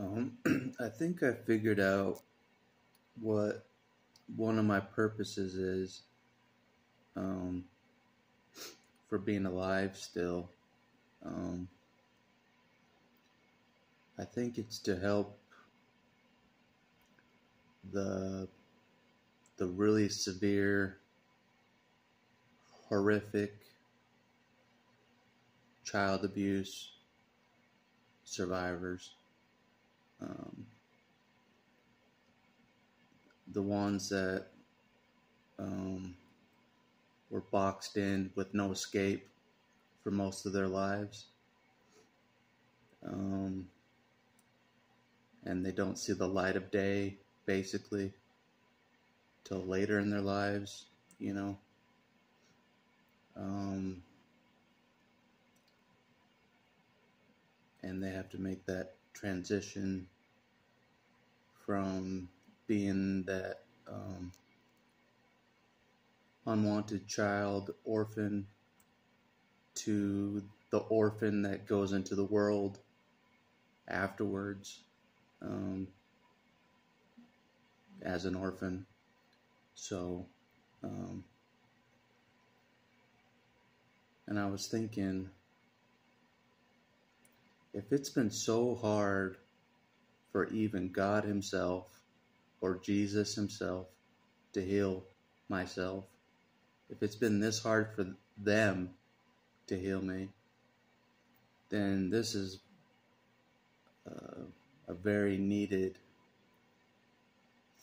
Um, I think I figured out what one of my purposes is um, for being alive still. Um, I think it's to help the the really severe, horrific child abuse survivors. Um, the ones that um, were boxed in with no escape for most of their lives. Um, and they don't see the light of day, basically, till later in their lives, you know. Um, and they have to make that transition from being that um, unwanted child, orphan, to the orphan that goes into the world afterwards um, as an orphan. So, um, and I was thinking, if it's been so hard for even God Himself or Jesus Himself to heal myself, if it's been this hard for them to heal me, then this is uh, a very needed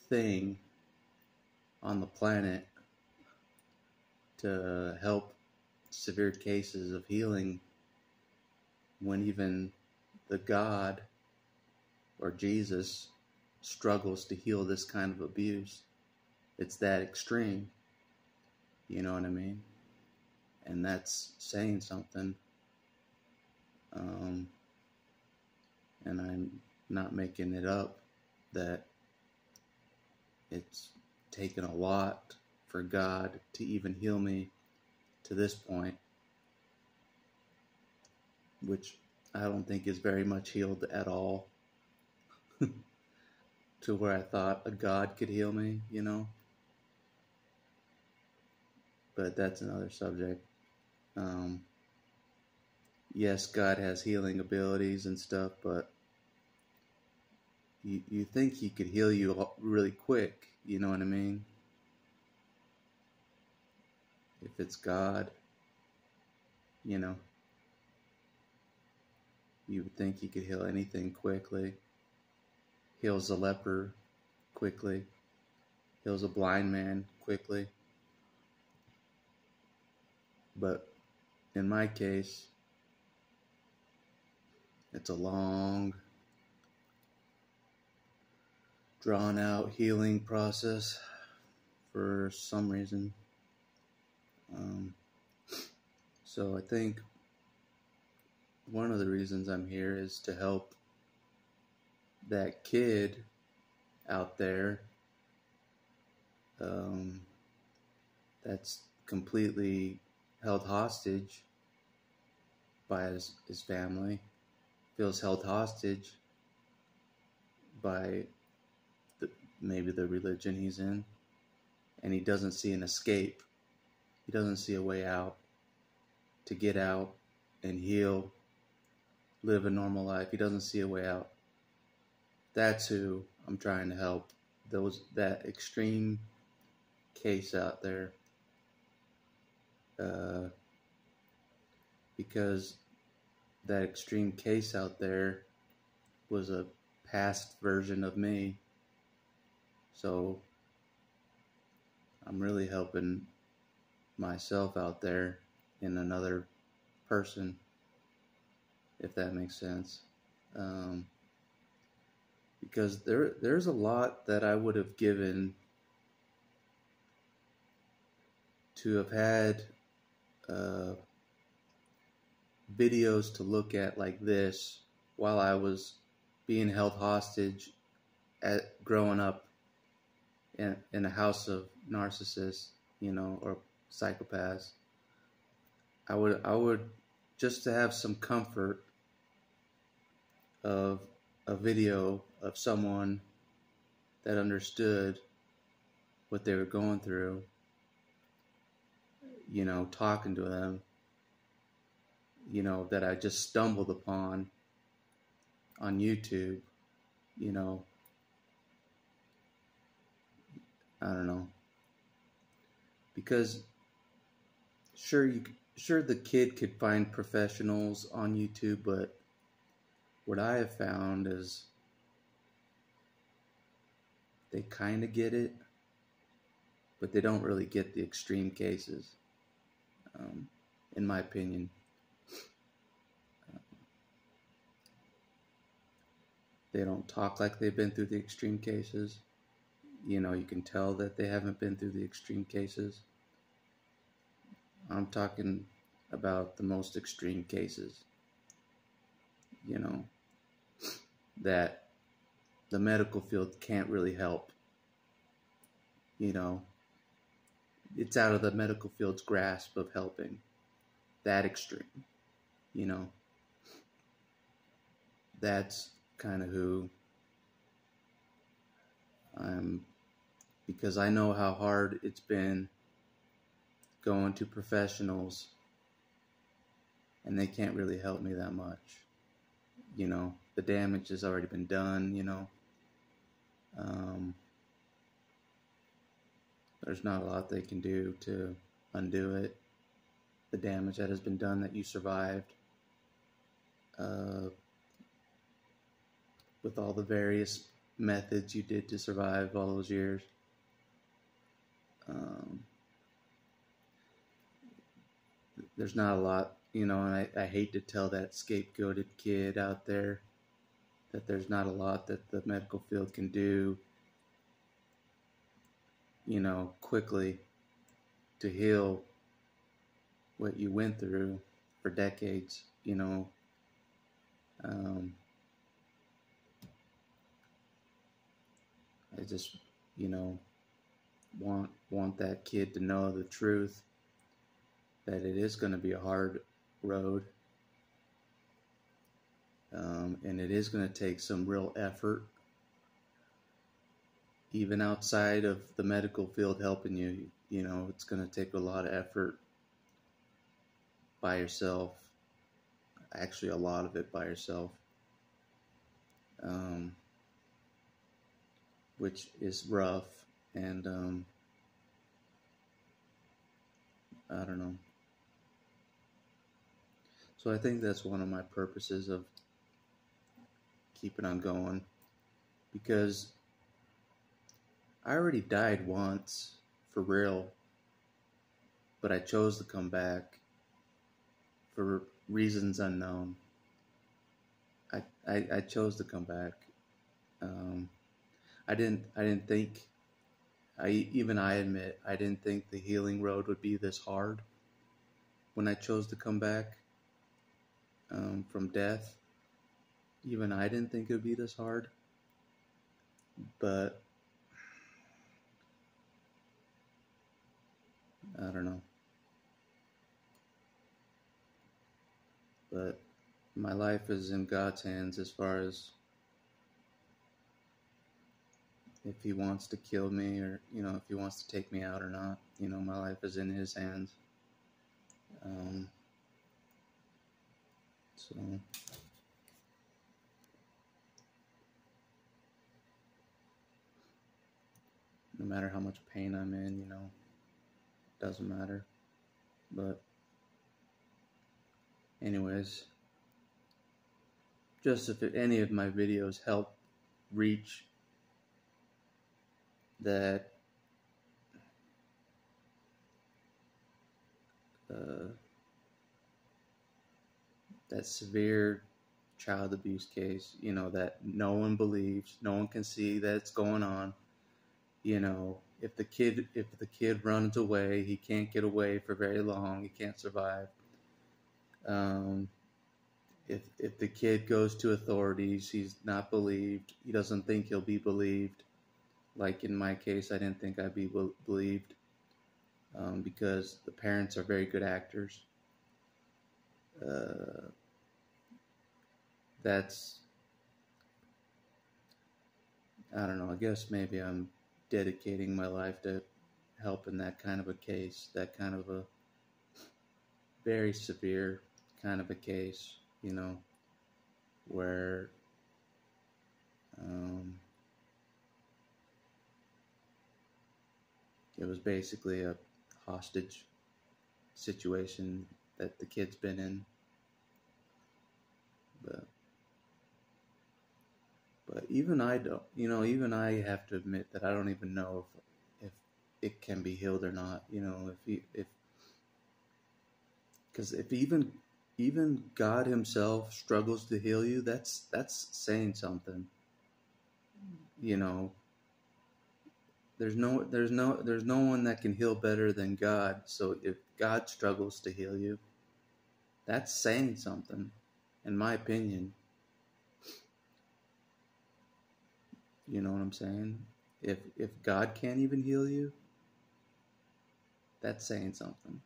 thing on the planet to help severe cases of healing when even the God or Jesus struggles to heal this kind of abuse. It's that extreme. You know what I mean? And that's saying something. Um, and I'm not making it up that it's taken a lot for God to even heal me to this point, which I don't think is very much healed at all. to where I thought a God could heal me, you know? But that's another subject. Um, yes, God has healing abilities and stuff, but you, you think He could heal you really quick, you know what I mean? If it's God, you know, you would think He could heal anything quickly. Heals a leper quickly, heals a blind man quickly. But in my case, it's a long, drawn out healing process for some reason. Um, so I think one of the reasons I'm here is to help that kid out there um, that's completely held hostage by his, his family, feels held hostage by the, maybe the religion he's in, and he doesn't see an escape. He doesn't see a way out to get out and heal, live a normal life. He doesn't see a way out. That's who I'm trying to help. Those that extreme case out there uh, because that extreme case out there was a past version of me. So I'm really helping myself out there in another person, if that makes sense. Um, because there there's a lot that I would have given to have had uh, videos to look at like this while I was being held hostage at growing up in, in a house of narcissists, you know, or psychopaths. I would I would just to have some comfort of a video of someone that understood what they were going through, you know, talking to them, you know, that I just stumbled upon on YouTube, you know, I don't know. Because sure you sure the kid could find professionals on YouTube, but what I have found is they kind of get it, but they don't really get the extreme cases, um, in my opinion. they don't talk like they've been through the extreme cases. You know, you can tell that they haven't been through the extreme cases. I'm talking about the most extreme cases. You know, that the medical field can't really help. You know, it's out of the medical field's grasp of helping. That extreme. You know, that's kind of who I'm, because I know how hard it's been going to professionals and they can't really help me that much. You know, the damage has already been done, you know. Um, there's not a lot they can do to undo it. The damage that has been done that you survived. Uh, with all the various methods you did to survive all those years. Um, there's not a lot, you know, and I, I hate to tell that scapegoated kid out there that there's not a lot that the medical field can do, you know, quickly to heal what you went through for decades, you know. Um, I just, you know, want want that kid to know the truth that it is going to be a hard road um, and it is going to take some real effort even outside of the medical field helping you you know it's going to take a lot of effort by yourself actually a lot of it by yourself um, which is rough and um, I don't know. So I think that's one of my purposes of keeping on going because I already died once for real, but I chose to come back for reasons unknown. I, I, I chose to come back. Um, I didn't I didn't think I even I admit I didn't think the healing road would be this hard when I chose to come back um, from death. Even I didn't think it would be this hard, but I don't know. But my life is in God's hands as far as if he wants to kill me or you know if he wants to take me out or not you know my life is in his hands um, so no matter how much pain i'm in you know doesn't matter but anyways just if any of my videos help reach that uh, that severe child abuse case, you know, that no one believes, no one can see that it's going on. You know, if the kid if the kid runs away, he can't get away for very long. He can't survive. Um, if if the kid goes to authorities, he's not believed. He doesn't think he'll be believed like in my case, I didn't think I'd be believed um, because the parents are very good actors. Uh, that's I don't know. I guess maybe I'm dedicating my life to helping that kind of a case, that kind of a very severe kind of a case, you know, where um, it was basically a hostage situation that the kid's been in. But but even I don't, you know, even I have to admit that I don't even know if if it can be healed or not. You know, if he, if because if even even God Himself struggles to heal you, that's that's saying something. You know, there's no there's no there's no one that can heal better than God. So if God struggles to heal you, that's saying something, in my opinion. You know what I'm saying? If if God can't even heal you, that's saying something.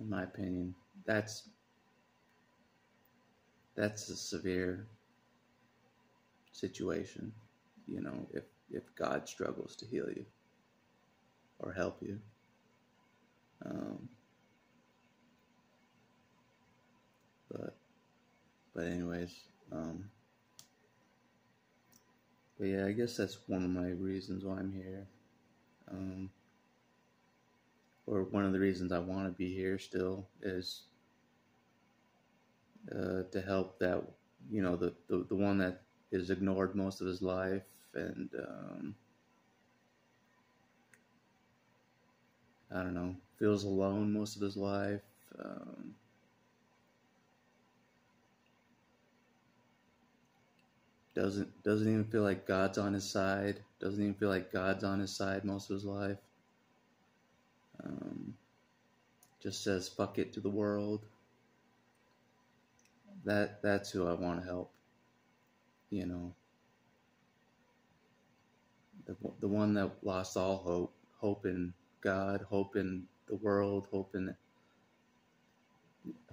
In my opinion, that's that's a severe situation. You know, if if God struggles to heal you or help you. Um, but but anyways, um, but yeah, I guess that's one of my reasons why I'm here. Um, or one of the reasons I want to be here still is uh, to help that, you know, the, the, the one that is ignored most of his life and, um, I don't know, feels alone most of his life. Um, doesn't doesn't even feel like God's on his side. Doesn't even feel like God's on his side most of his life. Um, just says fuck it to the world. That that's who I want to help. You know, the the one that lost all hope, hope in God, hope in the world, hope in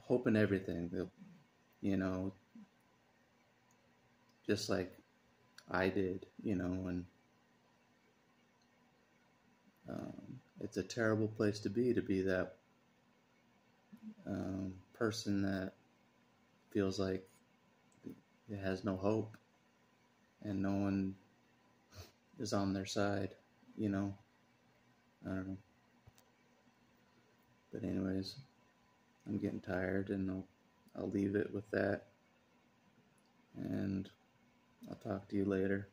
hope in everything. The, you know, just like I did, you know, and um, it's a terrible place to be to be that um, person that feels like it has no hope and no one is on their side, you know. I don't know. But anyways, I'm getting tired and I'll I'll leave it with that. And I'll talk to you later.